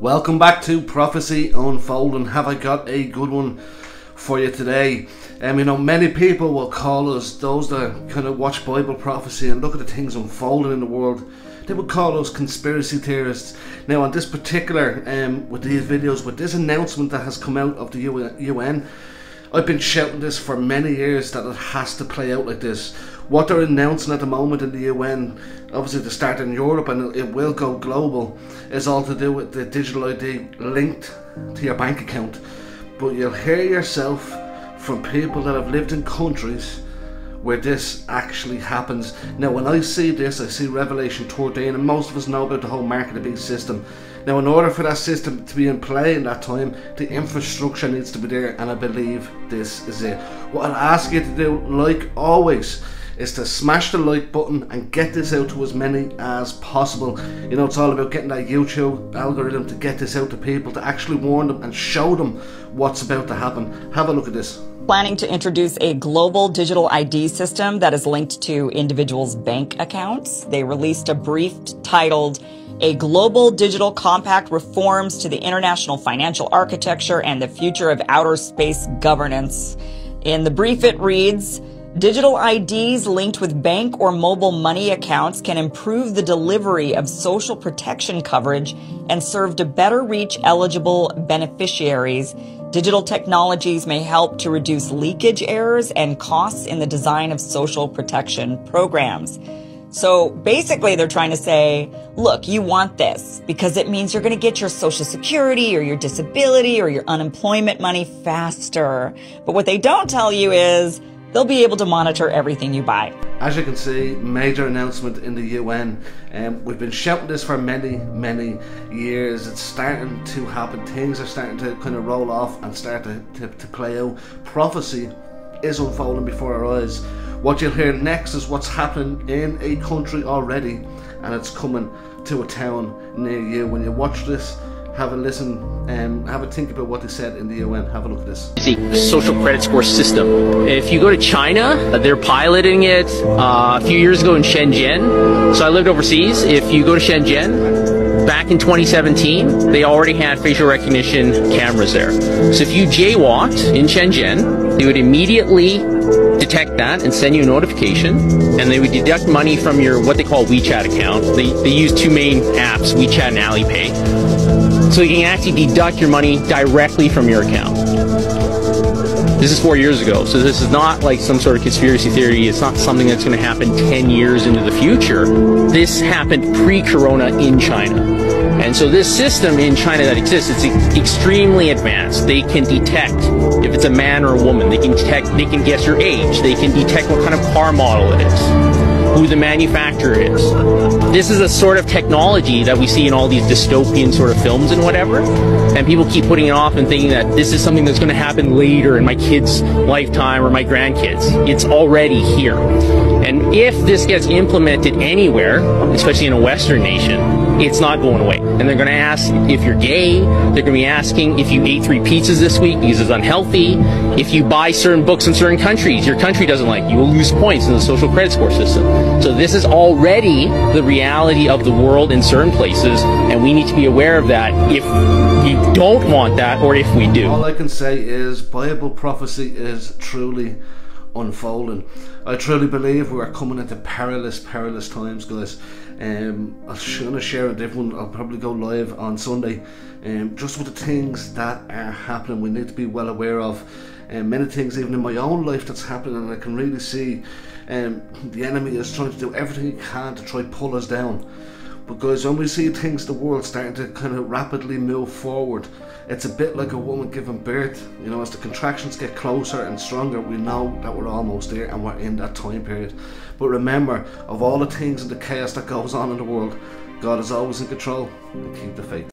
Welcome back to Prophecy Unfolding. Have I got a good one for you today? Um, you know, many people will call us those that kind of watch Bible prophecy and look at the things unfolding in the world. They would call us conspiracy theorists. Now, on this particular, um, with these videos, with this announcement that has come out of the UN, I've been shouting this for many years that it has to play out like this. What they're announcing at the moment in the UN, obviously to start in Europe and it will go global, is all to do with the digital ID linked to your bank account. But you'll hear yourself from people that have lived in countries where this actually happens. Now, when I see this, I see Revelation 13, and most of us know about the whole market beast system. Now, in order for that system to be in play in that time, the infrastructure needs to be there, and I believe this is it. What I'll ask you to do, like always, is to smash the like button and get this out to as many as possible. You know, it's all about getting that YouTube algorithm to get this out to people, to actually warn them and show them what's about to happen. Have a look at this planning to introduce a global digital ID system that is linked to individuals' bank accounts. They released a brief titled a global digital compact reforms to the international financial architecture and the future of outer space governance. In the brief, it reads, Digital IDs linked with bank or mobile money accounts can improve the delivery of social protection coverage and serve to better reach eligible beneficiaries. Digital technologies may help to reduce leakage errors and costs in the design of social protection programs. So basically, they're trying to say, look, you want this because it means you're going to get your social security or your disability or your unemployment money faster. But what they don't tell you is they'll be able to monitor everything you buy. As you can see, major announcement in the UN. Um, we've been shouting this for many, many years. It's starting to happen. Things are starting to kind of roll off and start to, to, to play out. Prophecy is unfolding before our eyes. What you'll hear next is what's happening in a country already, and it's coming to a town near you. When you watch this, have a listen and have a think about what they said in the UN. Have a look at this. The social credit score system. If you go to China, they're piloting it uh, a few years ago in Shenzhen. So I lived overseas. If you go to Shenzhen, back in 2017, they already had facial recognition cameras there. So if you jaywalked in Shenzhen, they would immediately detect that and send you a notification and they would deduct money from your what they call WeChat account. They, they use two main apps, WeChat and Alipay. So you can actually deduct your money directly from your account. This is four years ago, so this is not like some sort of conspiracy theory. It's not something that's going to happen 10 years into the future. This happened pre-corona in China. And so this system in China that exists, it's extremely advanced. They can detect if it's a man or a woman. They can detect, they can guess your age. They can detect what kind of car model it is who the manufacturer is. This is a sort of technology that we see in all these dystopian sort of films and whatever. And people keep putting it off and thinking that this is something that's going to happen later in my kid's lifetime or my grandkids. It's already here. And if this gets implemented anywhere, especially in a Western nation, it's not going away. And they're going to ask if you're gay. They're going to be asking if you ate three pizzas this week because it's unhealthy. If you buy certain books in certain countries, your country doesn't like you will lose points in the social credit score system. So this is already the reality of the world in certain places, and we need to be aware of that if we don't want that or if we do. All I can say is Bible prophecy is truly unfolding. I truly believe we are coming into perilous, perilous times, guys. Um, to share a different one. I'll probably go live on Sunday. Um, just with the things that are happening, we need to be well aware of. Um, many things, even in my own life, that's happening, and I can really see um, the enemy is trying to do everything he can to try pull us down. Guys, when we see things, the world starting to kind of rapidly move forward, it's a bit like a woman giving birth. You know, as the contractions get closer and stronger, we know that we're almost there and we're in that time period. But remember, of all the things and the chaos that goes on in the world, God is always in control and keep the faith.